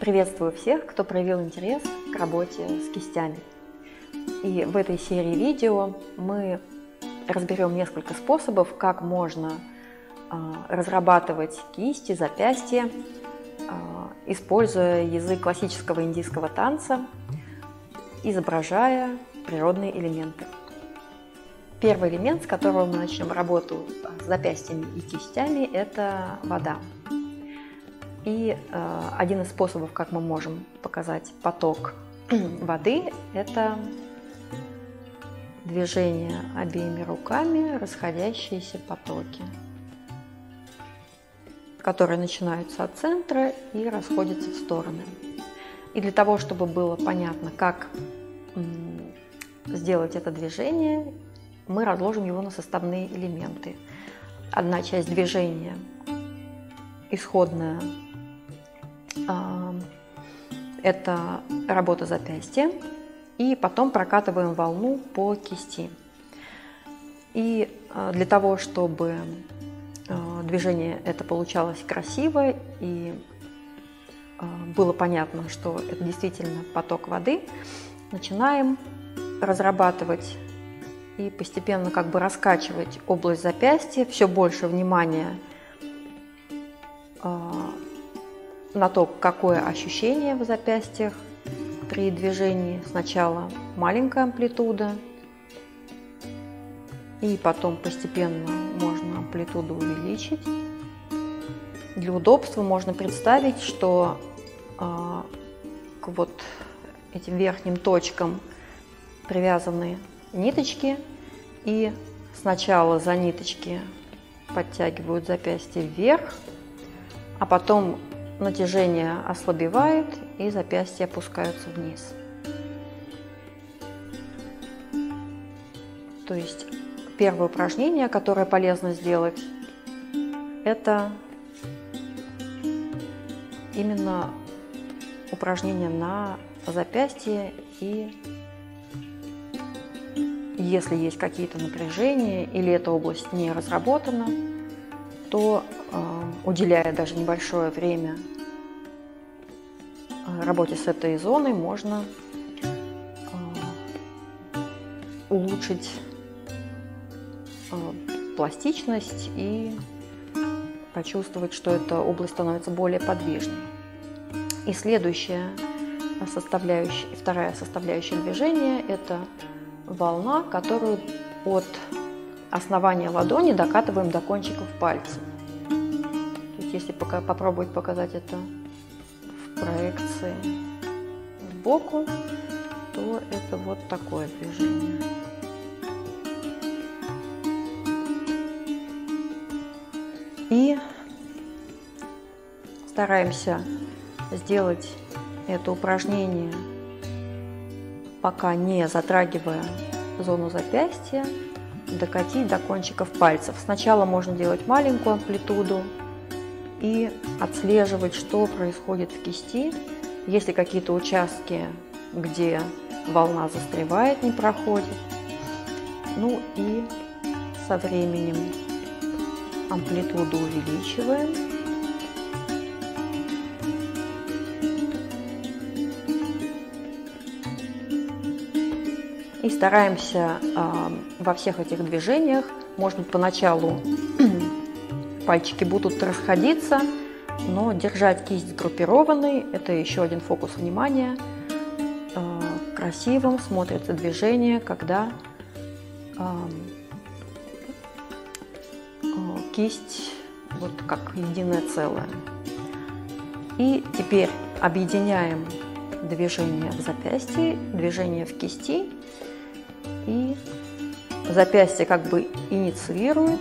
Приветствую всех, кто проявил интерес к работе с кистями. И в этой серии видео мы разберем несколько способов, как можно а, разрабатывать кисти, запястья, а, используя язык классического индийского танца, изображая природные элементы. Первый элемент, с которого мы начнем работу с запястьями и кистями, это вода. И э, один из способов, как мы можем показать поток воды, это движение обеими руками, расходящиеся потоки, которые начинаются от центра и расходятся в стороны. И для того, чтобы было понятно, как сделать это движение, мы разложим его на составные элементы. Одна часть движения исходная это работа запястья. И потом прокатываем волну по кисти. И а, для того, чтобы а, движение это получалось красиво и а, было понятно, что это действительно поток воды, начинаем разрабатывать и постепенно как бы раскачивать область запястья, все больше внимания на то, какое ощущение в запястьях при движении. Сначала маленькая амплитуда, и потом постепенно можно амплитуду увеличить. Для удобства можно представить, что э, к вот этим верхним точкам привязаны ниточки, и сначала за ниточки подтягивают запястье вверх, а потом натяжение ослабевает и запястья опускаются вниз. То есть первое упражнение, которое полезно сделать, это именно упражнение на запястье и если есть какие-то напряжения или эта область не разработана, то э, уделяя даже небольшое время э, работе с этой зоной, можно э, улучшить пластичность и почувствовать, что эта область становится более подвижной. И следующая составляющая, вторая составляющая движения – это волна, которую от основания ладони докатываем до кончиков пальцев. Есть если пока попробовать показать это в проекции сбоку, то это вот такое движение. И стараемся сделать это упражнение, пока не затрагивая зону запястья, докатить до кончиков пальцев. Сначала можно делать маленькую амплитуду и отслеживать, что происходит в кисти. Если какие-то участки, где волна застревает, не проходит. Ну и со временем амплитуду увеличиваем. И стараемся э, во всех этих движениях, может быть, поначалу пальчики будут расходиться, но держать кисть сгруппированной – это еще один фокус внимания. Э, красивым смотрится движение, когда э, э, кисть вот как единое целое. И теперь объединяем движение в запястье, движение в кисти и запястье как бы инициирует,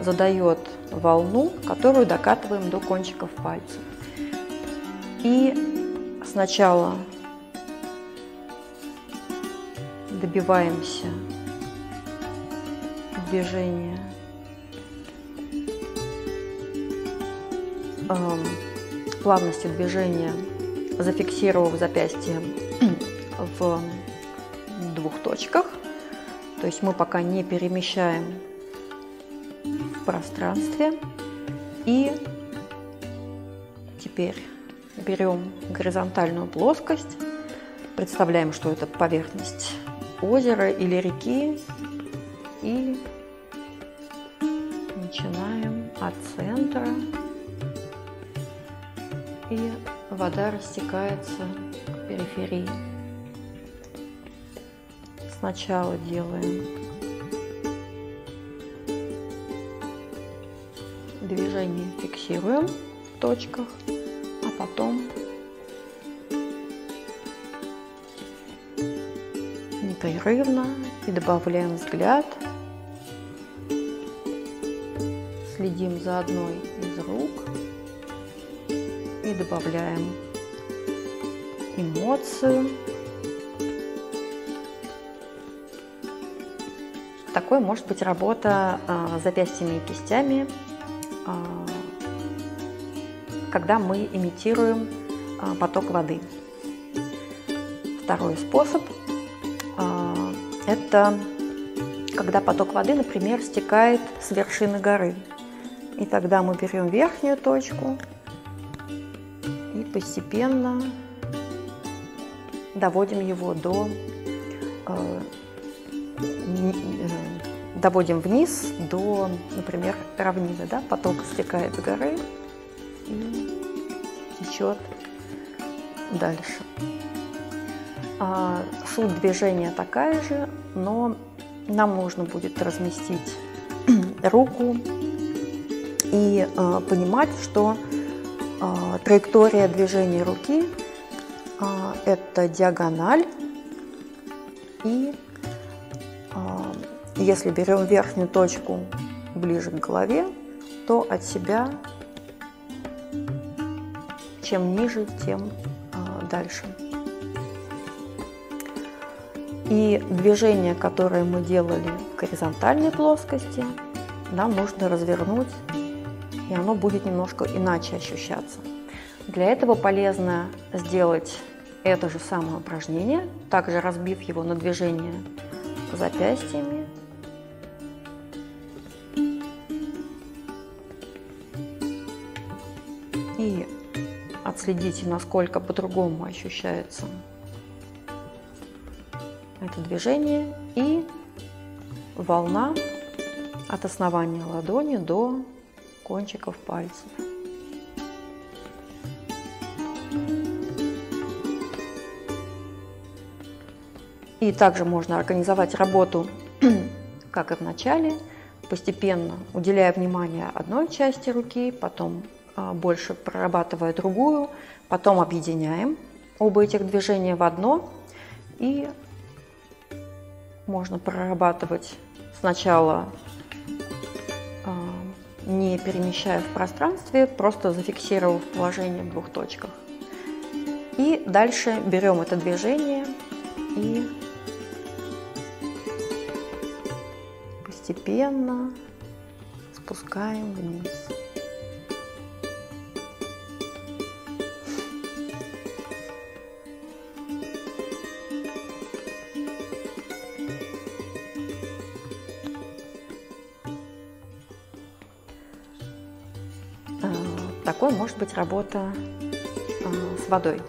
задает волну, которую докатываем до кончиков пальцев. И сначала добиваемся движения эм, плавности движения, зафиксировав запястье в двух точках – то есть мы пока не перемещаем пространстве. И теперь берем горизонтальную плоскость, представляем, что это поверхность озера или реки и начинаем от центра и вода растекается к периферии. Сначала делаем движение, фиксируем в точках, а потом непрерывно и добавляем взгляд. Следим за одной из рук и добавляем эмоцию. Такой может быть работа а, запястьями и кистями, когда мы имитируем а, поток воды. Второй способ – это когда поток воды, например, стекает с вершины горы. И тогда мы берем верхнюю точку и постепенно доводим его до доводим вниз до, например, равнины, да, поток стекает с горы и течет дальше. А, суть движения такая же, но нам нужно будет разместить руку и э, понимать, что э, траектория движения руки э, это диагональ и если берем верхнюю точку ближе к голове, то от себя чем ниже, тем дальше. И движение, которое мы делали в горизонтальной плоскости, нам нужно развернуть, и оно будет немножко иначе ощущаться. Для этого полезно сделать это же самое упражнение, также разбив его на движение запястьями. Отследите, насколько по-другому ощущается это движение и волна от основания ладони до кончиков пальцев. И также можно организовать работу, как и в начале, постепенно уделяя внимание одной части руки, потом больше прорабатывая другую, потом объединяем оба этих движения в одно и можно прорабатывать сначала а, не перемещая в пространстве, просто зафиксировав положение в двух точках. И дальше берем это движение и постепенно спускаем вниз. Такой может быть работа а, с водой.